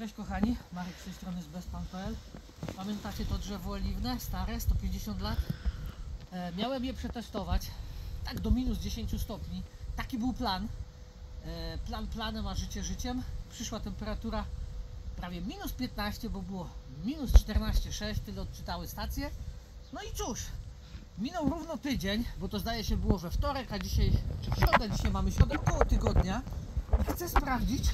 Cześć kochani, Marek z tej strony z bezpan.pl Pamiętacie to drzewo oliwne, stare, 150 lat? E, miałem je przetestować, tak do minus 10 stopni. Taki był plan. E, plan planem, a życie życiem. Przyszła temperatura prawie minus 15, bo było minus 14,6, tyle odczytały stacje. No i cóż, minął równo tydzień, bo to zdaje się było we wtorek, a dzisiaj, czy w środę, dzisiaj mamy środę, około tygodnia. Chcę sprawdzić,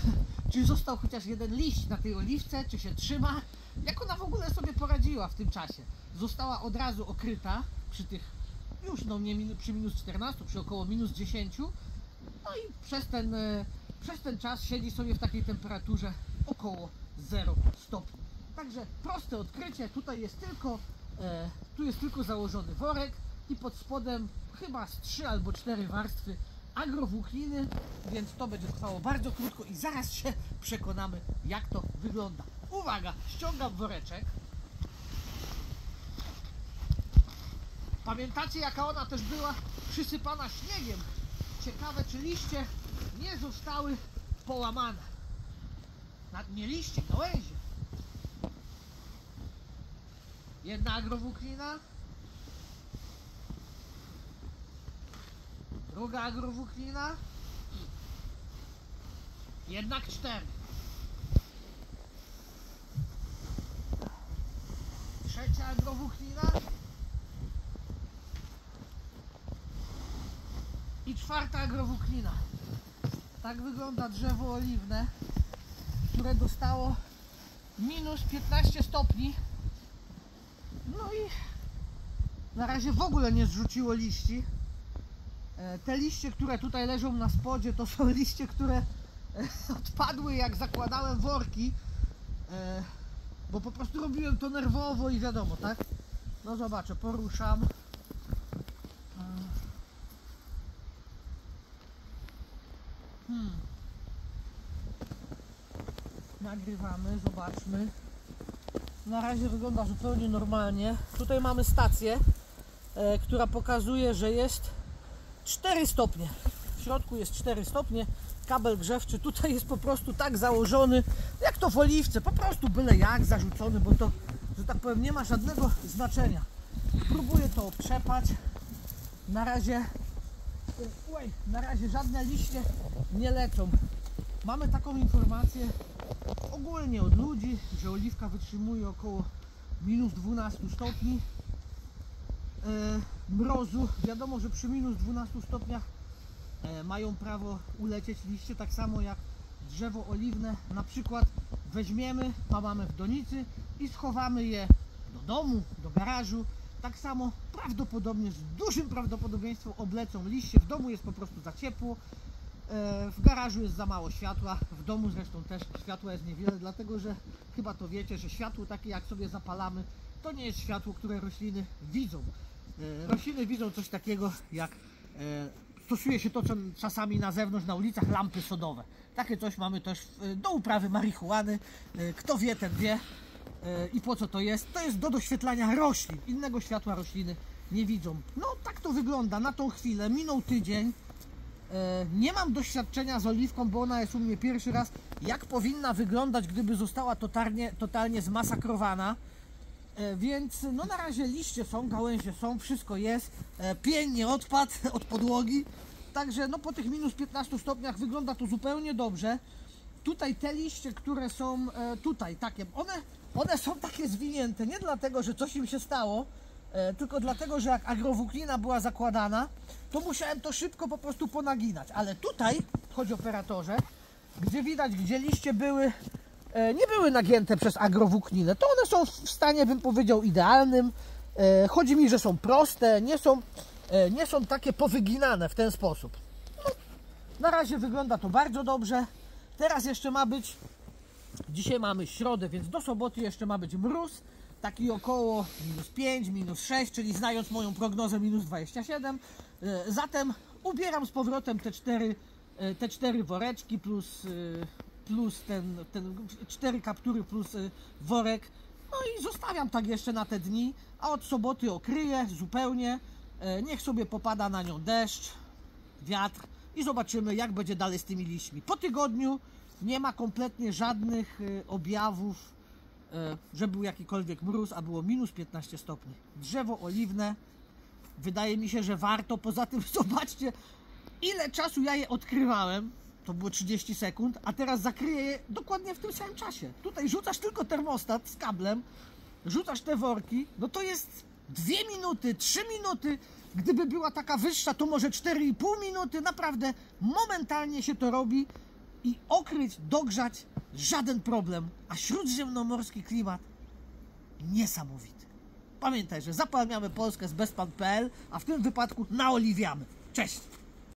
czy został chociaż jeden liść na tej oliwce, czy się trzyma, jak ona w ogóle sobie poradziła w tym czasie. Została od razu okryta przy tych, już no nie przy minus 14, przy około minus 10. No i przez ten, e, przez ten czas siedzi sobie w takiej temperaturze około 0 stopni. Także proste odkrycie, tutaj jest tylko, e, tu jest tylko założony worek i pod spodem chyba z 3 albo 4 warstwy agrowłókniny, więc to będzie trwało bardzo krótko i zaraz się przekonamy jak to wygląda. Uwaga, ściągam woreczek. Pamiętacie jaka ona też była przysypana śniegiem? Ciekawe czy liście nie zostały połamane. Nie liście, gałęzie. Jedna agrowłóknina. Druga agrowłóknina. Jednak cztery. Trzecia agrowłóknina. I czwarta agrowłóknina. Tak wygląda drzewo oliwne, które dostało minus 15 stopni. No i na razie w ogóle nie zrzuciło liści. E, Te liście, które tutaj leżą na spodzie, to są liście, które e, odpadły jak zakładałem worki, e, bo po prostu robiłem to nerwowo i wiadomo, tak? No zobaczę, poruszam. Hmm. Nagrywamy, zobaczmy. Na razie wygląda zupełnie normalnie. Tutaj mamy stację, która pokazuje, że jest 4 stopnie. W środku jest 4 stopnie. Kabel grzewczy tutaj jest po prostu tak założony, jak to w oliwce, po prostu byle jak zarzucony, bo to, że tak powiem, nie ma żadnego znaczenia. Próbuję to obtrzepać. Na razie, oj, na razie żadne liście nie lecą. Mamy taką informację ogólnie od ludzi, że oliwka wytrzymuje około minus 12 stopni mrozu. Wiadomo, że przy minus 12 stopniach e, mają prawo ulecieć liście, tak samo jak drzewo oliwne. Na przykład weźmiemy, mamy w donicy i schowamy je do domu, do garażu. Tak samo prawdopodobnie, z dużym prawdopodobieństwem oblecą liście. W domu jest po prostu za ciepło, e, w garażu jest za mało światła, w domu zresztą też światła jest niewiele, dlatego że chyba to wiecie, że światło takie jak sobie zapalamy, to nie jest światło, które rośliny widzą. E, Rośliny widzą coś takiego jak e, stosuje się to co czasami na zewnątrz, na ulicach lampy sodowe. Takie coś mamy też w- do uprawy marihuany. E, Kto wie, ten wie. E, I po co to jest? To jest do doświetlania roślin. Innego światła rośliny nie widzą. No tak to wygląda na tą chwilę. Minął tydzień. E, Nie mam doświadczenia z oliwką, bo ona jest u mnie pierwszy raz. Jak powinna wyglądać, gdyby została totalnie, totalnie zmasakrowana? E, Więc no na razie liście są, gałęzie są, wszystko jest. E, Pień nie odpadł od podłogi. Także no po tych minus 15 stopniach wygląda to zupełnie dobrze. Tutaj te liście, które są e, tutaj, takie, one, one są takie zwinięte, nie dlatego, że coś im się stało, tylko dlatego, że jak agrowłóknina była zakładana, to musiałem to szybko po prostu ponaginać. Ale tutaj, chodź operatorze, gdzie widać, gdzie liście były, nie były nagięte przez agrowłókninę, to one są w stanie, bym powiedział, idealnym. E, Chodzi mi, że są proste, nie są, e, nie są takie powyginane w ten sposób. No, na razie wygląda to bardzo dobrze. Teraz jeszcze ma być, dzisiaj mamy środę, więc do soboty jeszcze ma być mróz, taki około minus 5, minus 6, czyli znając moją prognozę minus 27. E, Zatem ubieram z powrotem te cztery, e, te cztery woreczki plus, e, plus ten, ten cztery kaptury plus e, worek. No i zostawiam tak jeszcze na te dni, a od soboty okryję zupełnie. E, Niech sobie popada na nią deszcz, wiatr i zobaczymy jak będzie dalej z tymi liśćmi. Po tygodniu Nie ma kompletnie żadnych y, objawów, y, że był jakikolwiek mróz, a było minus 15 stopni. Drzewo oliwne, wydaje mi się, że warto. Poza tym zobaczcie, ile czasu ja je odkrywałem. To było 30 sekund, a teraz zakryję je dokładnie w tym samym czasie. Tutaj rzucasz tylko termostat z kablem, rzucasz te worki, no to jest 2 minuty, 3 minuty. Gdyby była taka wyższa, to może 4,5 minuty. Naprawdę momentalnie się to robi i okryć, dogrzać żaden problem. A śródziemnomorski klimat niesamowity. Pamiętaj, że zapalniamy Polskę z bezpan.pl, a w tym wypadku naoliwiamy. Cześć!